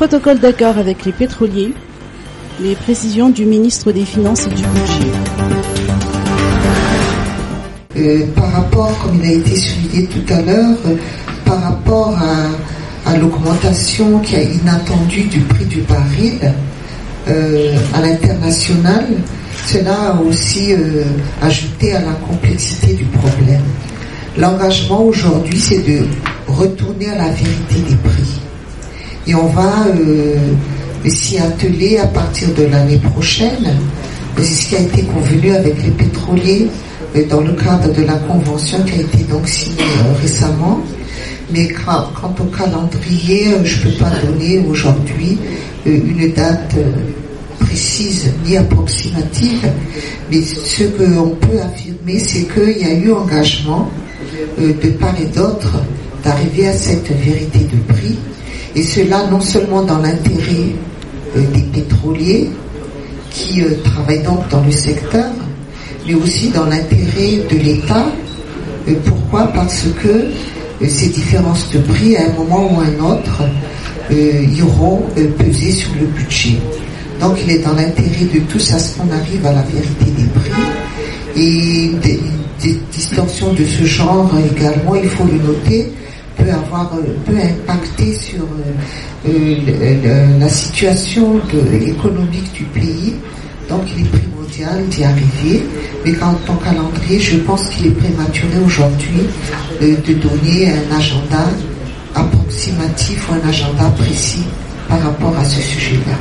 protocole d'accord avec les pétroliers, les précisions du ministre des Finances et du Budget. Euh, par rapport, comme il a été souligné tout à l'heure, euh, par rapport à, l'augmentation qui est inattendue du prix du baril euh, à l'international, cela a aussi ajouté à la complexité du problème. L'engagement aujourd'hui, c'est de retourner à la vérité des prix. Et on va s'y atteler à partir de l'année prochaine. C'est ce qui a été convenu avec les pétroliers dans le cadre de la convention qui a été donc signée euh, récemment. Mais quant au calendrier, euh, je ne peux pas donner aujourd'hui euh, une date précise ni approximative, mais ce qu'on peut affirmer, c'est qu'il y a eu engagement de part et d'autre d'arriver à cette vérité de prix, et cela non seulement dans l'intérêt des pétroliers qui travaillent donc dans le secteur, mais aussi dans l'intérêt de l'État. Euh, pourquoi? Parce que euh, ces différences de prix, à un moment ou à un autre, euh, iront peser sur le budget. Donc il est dans l'intérêt de tous à ce qu'on arrive à la vérité des prix. Et des, distorsions de ce genre également, il faut le noter, peut avoir peut impacter sur la situation économique du pays. Donc il est d'y arriver, mais quant au calendrier, je pense qu'il est prématuré aujourd'hui euh, de donner un agenda approximatif ou un agenda précis par rapport à ce sujet-là.